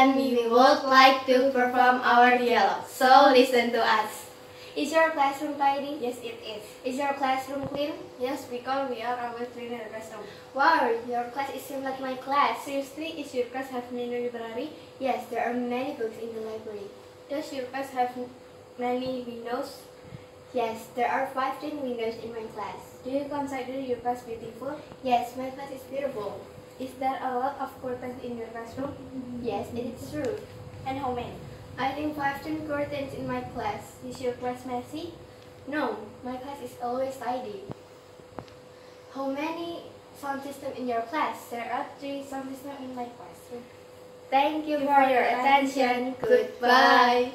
And we would like to perform our dialogue, so listen to us. Is your classroom tidy? Yes, it is. Is your classroom clean? Yes, because we are always clean in the classroom. Wow, your class is same like my class. Seriously, is your class have many library? Yes, there are many books in the library. Does your class have many windows? Yes, there are 15 windows in my class. Do you consider your class beautiful? Yes, my class is beautiful. Is there a lot of curtains in your classroom? Mm-hmm. Yes, it is true. And how many? I think 15 curtains in my class. Is your class messy? No, my class is always tidy. How many sound system in your class? There are three sound systems in my classroom. Thank you for your attention. Goodbye.